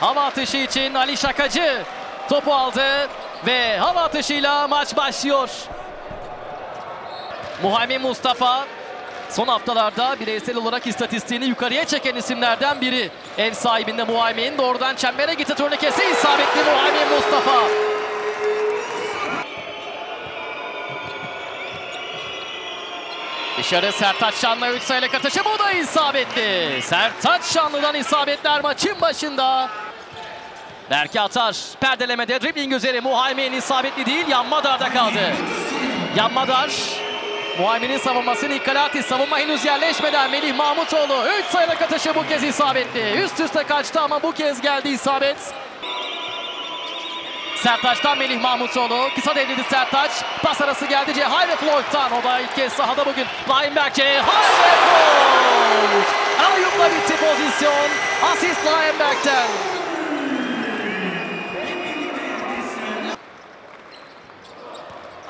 Hava atışı için Ali Şakacı topu aldı ve hava atışıyla maç başlıyor. Muhammed Mustafa son haftalarda bireysel olarak istatistiğini yukarıya çeken isimlerden biri. Ev sahibinde Muhammed'in doğrudan çembere gitti turnikesi isabetli Muhammed Mustafa. Dışarı Sertaç Şanlı 3 sayılık atışı bu da isabetli. Sertaç Şanlı'dan isabetler maçın başında. Berke Atar perdelemede dribbling üzeri Muhaymin isabetli değil Yanmadar'da kaldı. Yanmadar Muhaymin'in savunması Nikolatis savunma henüz yerleşmeden Melih Mahmutoğlu 3 sayılık atışı bu kez isabetli. Üst üste kaçtı ama bu kez geldi isabet. Sertaç'tan Melih Mahmutoğlu. Kısa devrildi Sertaç. Pas arası geldi Cehay ve Floyd'tan. O da ilk kez sahada bugün. Lineback Cehay ve Floyd. Ayup'la bitti pozisyon. Asist Lineback'ten.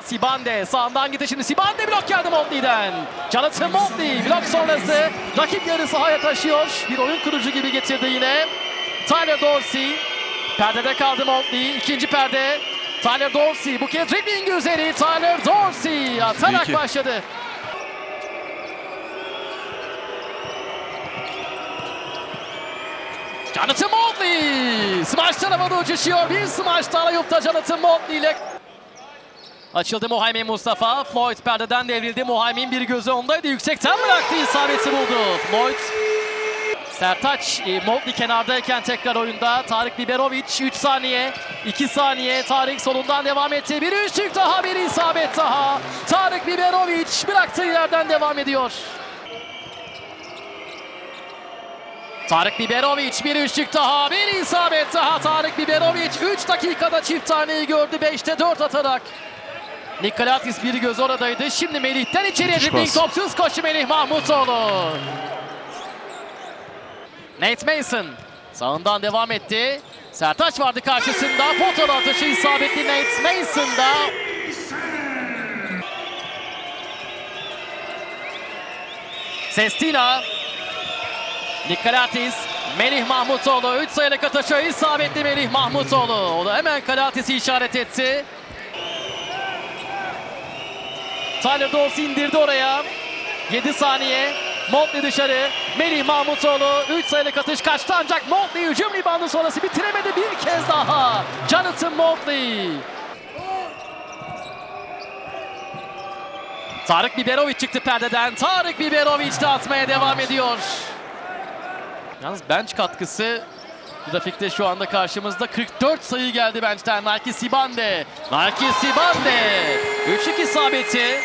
Sibande sağından gitti şimdi Sibande blok geldi Motley'den. Jonathan Motley blok sonrası rakip yarı sahaya taşıyor. Bir oyun kurucu gibi getirdi yine. Tyler Dorsey Perdede kaldı Motley. İkinci perde. Tyler Dorsey. Bu kez dribbling üzeri. Tyler Dorsey atarak başladı. Jonathan Motley. Smash tarafına uçuşuyor. Bir smash daha Ayup'ta Jonathan Motley ile. Açıldı Muhammed Mustafa. Floyd perdeden devrildi. Muhammed'in bir gözü ondaydı. Yüksekten bıraktı. isabeti buldu. Floyd Sertaç e, Motley kenardayken tekrar oyunda. Tarık Biberovic 3 saniye. 2 saniye. Tarık solundan devam etti. Bir üçlük daha bir isabet daha. Tarık Biberovic bıraktığı yerden devam ediyor. Tarık Biberovic bir üçlük daha. Bir isabet daha. Tarık Biberovic 3 dakikada çift taneyi gördü. 5'te 4 atarak. Nikolatis bir göz oradaydı. Şimdi Melih'ten içeriye dribbling topsuz koşu Melih Mahmutoğlu. Nate Mason sağından devam etti. Sertaç vardı karşısında. Potalı atışı isabetli Nate Mason'da. Sestina. Nikolatis. Melih Mahmutoğlu. 3 sayılık atışı isabetli Melih Mahmutoğlu. O da hemen Kalatis'i işaret etti. Tyler Dorsey indirdi oraya. 7 saniye. Motley dışarı. Melih Mahmutoğlu 3 sayılık atış kaçtı ancak Motley hücum ribandı sonrası bitiremedi bir kez daha. Jonathan Motley. Tarık Biberovic çıktı perdeden. Tarık Biberovic de atmaya devam ediyor. Yalnız bench katkısı grafikte şu anda karşımızda 44 sayı geldi bench'ten. Nike Sibande. Nike Sibande. 3-2 isabeti.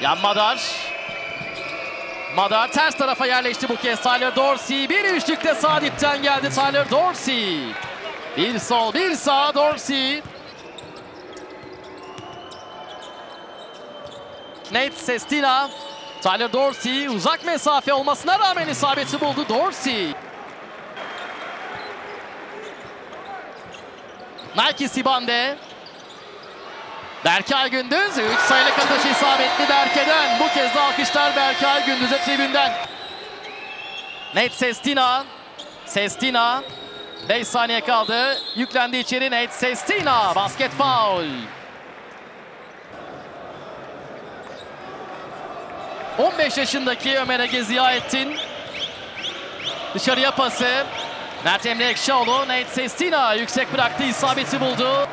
Yan Madar. Madar ters tarafa yerleşti bu kez Tyler Dorsey. Bir üçlükte sağ dipten geldi Tyler Dorsey. Bir sol bir sağ Dorsey. Nate Sestina. Tyler Dorsey uzak mesafe olmasına rağmen isabeti buldu Dorsey. Nike Sibande. Berkay Gündüz 3 sayılık atış isabetli Berke'den. Bu kez de alkışlar Berkay Gündüz'e tribünden. Nate Sestina. Sestina. 5 saniye kaldı. Yüklendi içeri Nate Sestina. Basket foul. 15 yaşındaki Ömer Ege Ziyaettin. Dışarıya pası. Mert Emre Ekşioğlu. Nate Sestina yüksek bıraktı. isabeti buldu.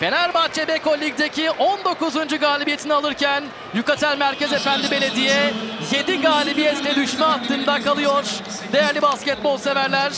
Fenerbahçe Beko Lig'deki 19. galibiyetini alırken Yukatel Merkez Efendi Belediye 7 galibiyetle düşme hattında kalıyor. Değerli basketbol severler